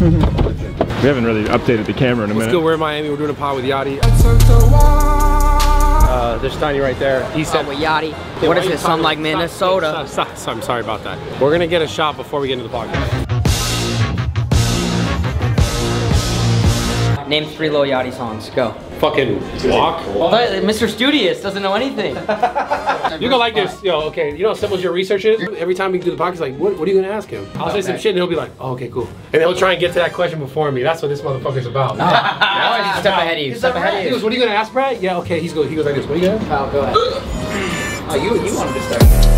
We haven't really updated the camera in a Let's minute. go. We're in Miami. We're doing a pod with Yachty. Uh, there's Tiny right there. He said, Oh, with Yachty. Yeah, what why if you it sound like stop, Minnesota? Stop, stop, stop, I'm sorry about that. We're gonna get a shot before we get into the podcast. Name three Lil Yachty songs. Go. Fucking Wock. But uh, Mr. Studious doesn't know anything. You're gonna like this, yo. Okay, you know how simple your research is. Every time we do the podcast, like, what, what are you gonna ask him? I'll say some shit, and he'll be like, oh, okay, cool. And he'll try and get to that question before me. That's what this motherfucker's about. Step ahead of you. Step ahead He goes, what are you gonna ask, Brad? Yeah, okay. He's go. He goes like this. What are you gonna? Oh, go ahead. Oh, you you wanted to start.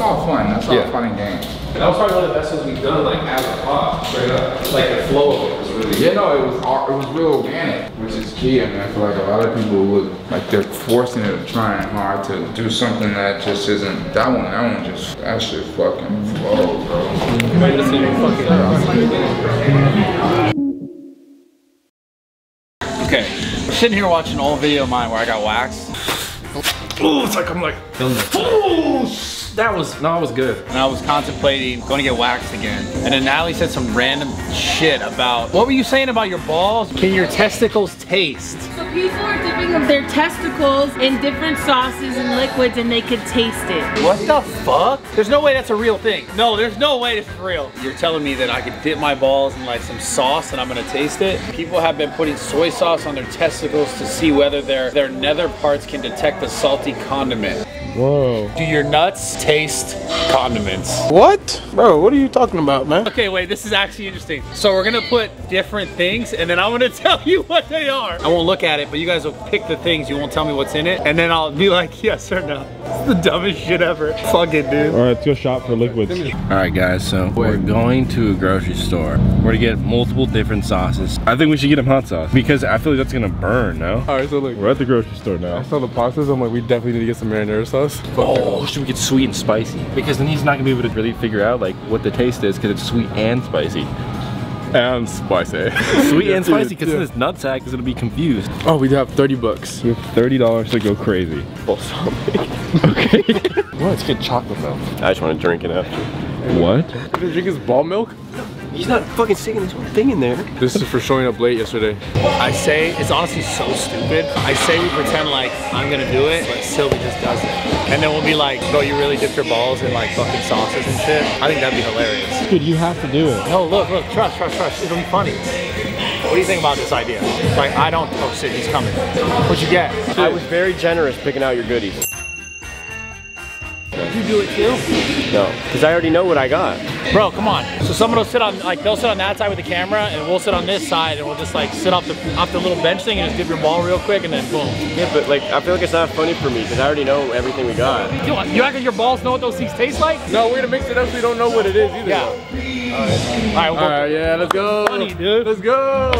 It's all fun. That's all Yeah. fun and games. And That was probably one of the best ones we've done, like as a pod, straight up. Like the flow of it was really. You know, it was it was real organic, which is key. I mean, I feel like a lot of people would like they're forcing it, trying hard to do something that just isn't that one. That one just that shit fucking flow, bro. Okay, sitting here watching an old video of mine where I got waxed, Oh, it's like I'm like, that was no, it was good. And I was contemplating going to get waxed again. And then Natalie said some random shit about what were you saying about your balls? Can your testicles taste? So people are dipping their testicles in different sauces and liquids and they could taste it. What the fuck? There's no way that's a real thing. No, there's no way this is real. You're telling me that I could dip my balls in like some sauce and I'm gonna taste it? People have been putting soy sauce on their testicles to see whether their their nether parts can detect the salty condiment. Whoa. Do your nuts taste condiments? What, bro? What are you talking about, man? Okay, wait, this is actually interesting. So we're gonna put different things and then I'm gonna tell you what they are. I won't look at it, but you guys will pick the things, you won't tell me what's in it, and then I'll be like, yes or no. It's the dumbest shit ever. Fuck it, dude. All right, let's go shop for liquids. All right, guys. So we're going to a grocery store. We're gonna get multiple different sauces. I think we should get him hot sauce because I feel like that's gonna burn. No. All right, so look, We're at the grocery store now. I saw the pastas. I'm like, we definitely need to get some marinara sauce. Oh, should we get sweet and spicy? Because then he's not gonna be able to really figure out like what the taste is because it's sweet and spicy. And spicy. Sweet and spicy because Yeah. then his nutsack is gonna be confused. Oh, we have 30 bucks. We have thirty dollars to go crazy. Oh, okay. Let's get chocolate though. I just want to drink it after. What? Did you drink his ball milk? He's not fucking sticking this whole thing in there. This is for showing up late yesterday. I say, it's honestly so stupid. I say we pretend like I'm gonna do it, but Sylvie just does it. And then we'll be like, bro, you really dipped your balls in like fucking sauces and shit? I think that'd be hilarious. Dude, you have to do it. No, look, look, trust, trust, trust. It'll be funny. What do you think about this idea? Like, I don't, oh shit, he's coming. What'd you get? I was very generous picking out your goodies. Did you do it too? No, because I already know what I got. Bro, come on. So someone will sit on, like, they'll sit on that side with the camera, and we'll sit on this side, and we'll just like sit off the off the little bench thing and just dip your ball real quick, and then boom. Yeah, but like I feel like it's not funny for me because I already know everything we got. You, you act like your balls know what those things taste like? No, we're gonna mix it up so we don't know what it is either. Yeah. All right, we'll All right, yeah, let's go. Funny, dude. Let's go.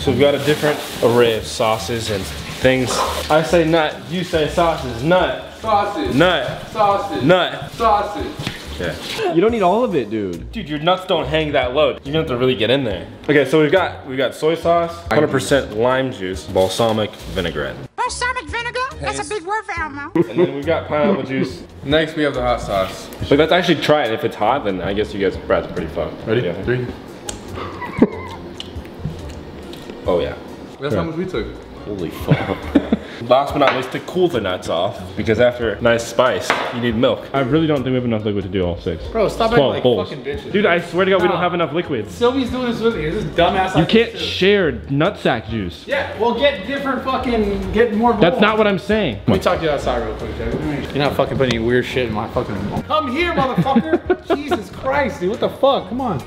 So we've got a different array of sauces and things. I say nut, you say sauces. Nut, Sausage, nut, sausage, nut. sausage. Yeah. You don't need all of it, dude. Dude, your nuts don't hang that low. You're gonna have to really get in there. Okay, so we've got we've got soy sauce, 100% lime juice, balsamic vinaigrette, Balsamic vinegar? That's a big word for Elmo. and then we've got pineapple juice. Next, we have the hot sauce. But let's actually try it. If it's hot, then I guess you guys, Brad's pretty fun. Ready? Yeah. Three. Oh yeah. That's how much we took. Holy fuck. Last but not least, to cool the nuts off, because after nice spice, you need milk. I really don't think we have enough liquid to do all six. Bro, stop acting like bowls. fucking bitches. Dude, I swear to God, we don't have enough liquids. Sylvie's doing this with me. This is dumbass. You can't share nutsack juice. Yeah, well, get different fucking, get more. That's not what I'm saying. Let me talk to you outside real quick, Jay. You're not fucking putting any weird shit in my fucking. Come here, motherfucker! Jesus Christ, dude, what the fuck? Come on.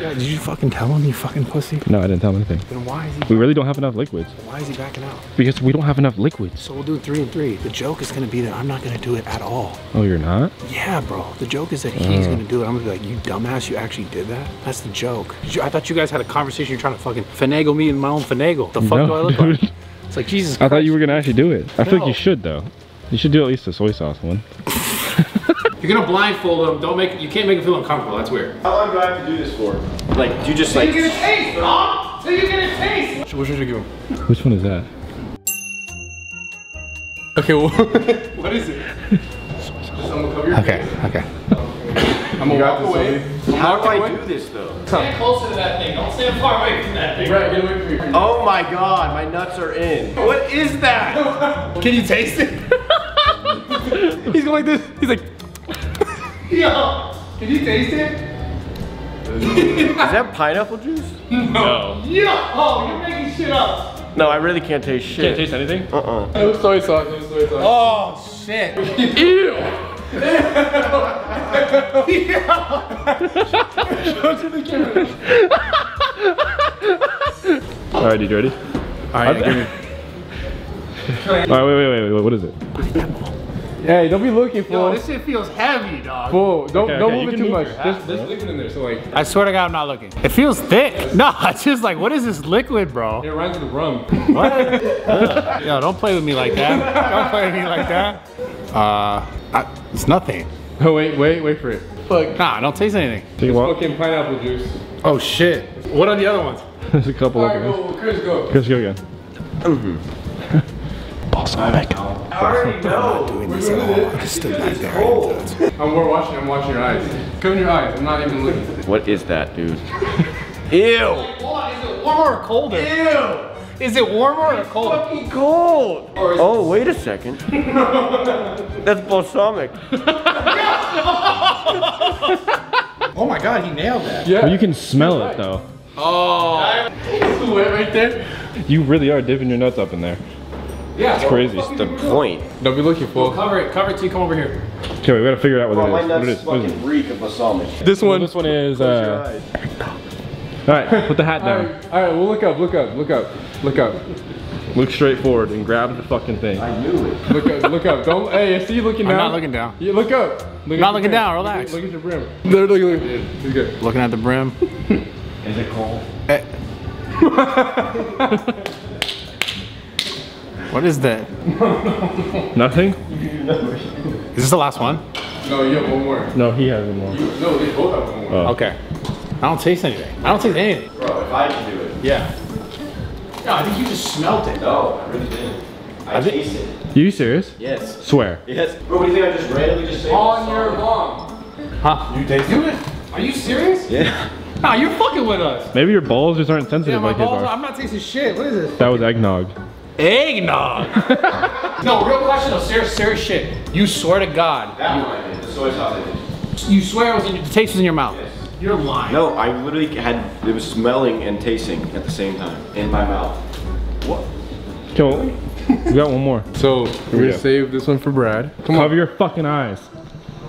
Yeah, did you fucking tell him, you fucking pussy? No, I didn't tell him anything. Then why is he? We really don't have enough liquids. Why is he backing out? Because we don't have enough liquids. So we'll do three and three. The joke is gonna be that I'm not gonna do it at all. Oh, you're not? Yeah, bro. The joke is that he's oh. gonna do it. I'm gonna be like, you dumbass, you actually did that? That's the joke. You- I thought you guys had a conversation. You're trying to fucking finagle me in my own finagle. The fuck No, do I look dude. like? It's like Jesus. I thought you were gonna actually do it. I feel like you should though. You should do at least the soy sauce one. You're gonna blindfold them. Don't make. You can't make them feel uncomfortable. That's weird. How long do I have to do this for? Like, do you just Till like... you get a taste, dog. Till you get a taste. Which one should I give him? Which one is that? Okay. Well, what is it? Okay. Okay. I'm gonna walk away. How do I do this though? Stand closer to that thing. Don't stand far away from that thing. Right, get away from me. Oh my god, my nuts are in. What is that? Can you taste it? He's going like this. He's like. Yo, can you taste it? Is that pineapple juice? No. Yo, oh, you're making shit up. No, I really can't taste shit. Can't taste anything? Uh-uh. No soy sauce, no soy sauce. Oh shit. Ew! All right, dude, you ready? All right, give me. All right, wait, wait, wait, wait. What is it? Hey, don't be looking, for. Yo, this shit feels heavy, dog. Fool, don't, Okay, don't okay, move you it too much. your There's, there's liquid in there, so like, I swear to God, I'm not looking. It feels thick. No, it's just like, what is this liquid, bro? it runs me of rum. What? Yo, don't play with me like that. Don't play with me like that. Uh, I, it's nothing. Oh, wait, wait, wait for it. Fuck. Nah, don't taste anything. Take a walk. Fucking pineapple juice. Oh shit. What are the other ones? There's a couple All of right, them. Chris, go. Chris, go again. I already know. I'm more watching, I'm watching your eyes. Cover your eyes, I'm not even looking. What is that, dude? Ew! Hold on, is it warmer or colder? Ew! Is it warmer or colder? Fucking cold! Oh, wait a second. That's balsamic. Oh my god, he nailed that. Yeah. Well, you can smell it though. Oh. It's wet right there. You really are dipping your nuts up in there. Yeah. It's crazy. The point. Don't be looking, fool. Cover it, cover it till you come over here. Okay, we gotta figure out what Bro, my it is. What it nuts is. What is it? reek of balsamic. This Well, one. this one is. Uh, all right, put the hat down. right, all right, well, look up, look up, look up, look up. Look straight forward and grab the fucking thing. I knew it. Look up, look up. Don't, hey, I see you looking I'm down. not looking down. Yeah, look up. Look not looking brim. down, Look at- relax. Look at your brim. There, look, look. It's good. Looking at the brim. Is it cold? What is that? Nothing? Is this the last one? No, you have one more. No, he has one more. No, they both have one more. Oh. Okay. I don't taste anything. I don't taste anything. Bro, if I can do it. Yeah. No, I think you just smelt it. No, I really didn't. I, I thi- tasted it. You serious? Yes. Swear. Yes. Bro, what do you think I just randomly just say? On your mom. Huh? You tasted it? Are you serious? Yeah. Nah, you're fucking with us. Maybe your balls just aren't Yeah, sensitive my like his balls. are. I'm not tasting shit. What is this? That was eggnog. Eggnog. no, real question though. Serious, serious shit. You swear to God. That one I did. The soy sauce I did. You swear it was in your, the taste was in your mouth. You're lying. No, I literally had, it was smelling and tasting at the same time in my mouth. What? Okay, well, we got one more. So, we're gonna go. save this one for Brad. Come Cover on. your fucking eyes.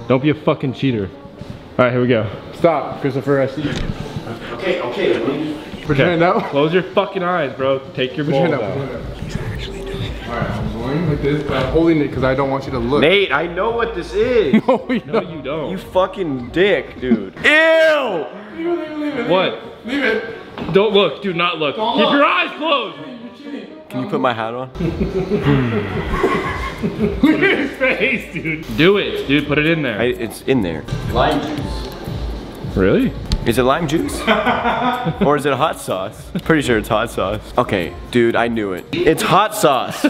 Don't be a fucking cheater. All right, here we go. Stop, Christopher, I see you. Okay, okay, let me Put your hand out. Close your fucking eyes, bro. Take your Put your balls hand out. out. Alright, I'm going like this, but I'm holding it because I don't want you to look. Nate, I know what this is. No, you No, don't. you don't. you fucking dick, dude. Ew! Leave it, leave it, leave it. What? Leave it. Don't look. Do not look. Keep your eyes closed. Can you put my hat on? Look at his face, dude. Do it, dude. Put it in I, there. it's in there. Lime juice. Really? Is it lime juice? or is it hot sauce? Pretty sure it's hot sauce. Okay, dude, I knew it. It's hot sauce.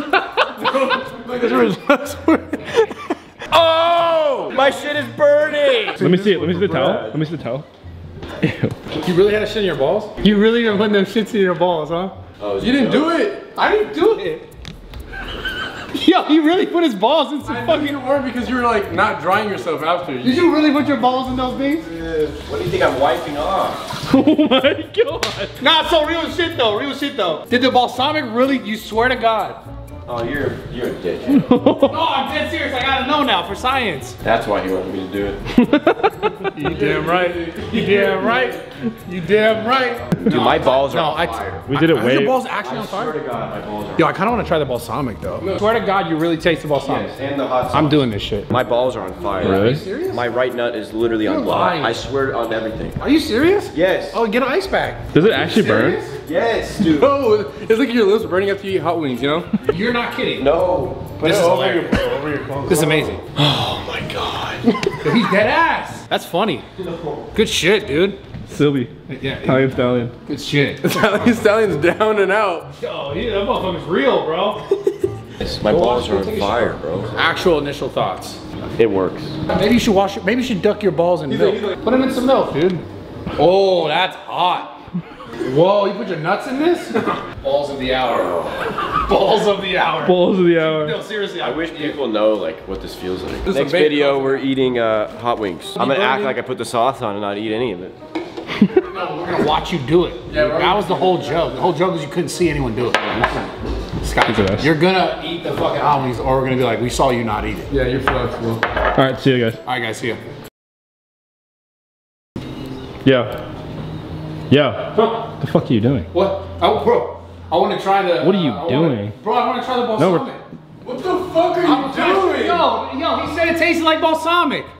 oh! My shit is burning! Let me see it. Let me see the towel. Let me see the towel. Ew. You really had a shit in your balls? You really didn't put no shits in your balls, huh? Oh, you didn't do it. I didn't do it. Yo, he really put his balls in some I fucking. you weren't because you were like not drying yourself after. Did you really put your balls in those things? What do you think I'm wiping off? Oh my god. Nah, so real shit though, real shit though. Did the balsamic really, you swear to God? Oh, you're you're a dick. No, I'm dead serious, I gotta know now for science. That's why he wanted me to do it. You damn right. You damn right. You damn right. Dude, my balls are No, on I. fire. We did it Are way. your balls actually on Swear fire? to God, my balls are Yo, I kind of want to try the balsamic though. Swear to God, you really taste the balsamic. Yes, and the hot sauce. I'm doing this shit. My balls are on fire. Really? Are you serious? My right nut is literally on fire. lying. I swear on everything. Are you serious? Yes. Oh, get an ice pack. Does it actually burn? Yes, dude. Oh, it's like your lips are burning after you eat hot wings, you know? You're not kidding. No. This is over hilarious. your over your clothes. This is amazing. Oh my god. He's dead ass. That's funny. Good shit, dude. Sylvie. Yeah. Italian stallion. Good shit. Italian Stallion's down and out. Yo, yeah, that motherfucker's real, bro. My balls are on fire, bro. Actual initial thoughts. It works. Maybe you should wash it. Maybe you should duck your balls in milk. Put them in some milk, dude. Oh, that's hot. Whoa, you put your nuts in this? Balls of the hour. Balls of the hour. Balls of the hour. No, seriously, I wish people know like what this feels like. This is Next video, concept. we're eating uh, hot wings. I'm gonna act like I put the sauce on and not eat any of it. No, we're gonna watch you do it. that was the whole joke. The whole joke is you couldn't see anyone do it. Scott, you're gonna eat the fucking hot wings, or we're gonna be like, we saw you not eat it. Yeah, you're flexible. All right, see you guys. All right, guys, see you. Yeah. Yeah. What the fuck are you doing? What? Oh, bro, I want to try the. What are you uh, I wanna- doing? bro, I want to try the balsamic. No, balsamic. What the fuck are I'm- Yo, yo, he said it tasted like balsamic.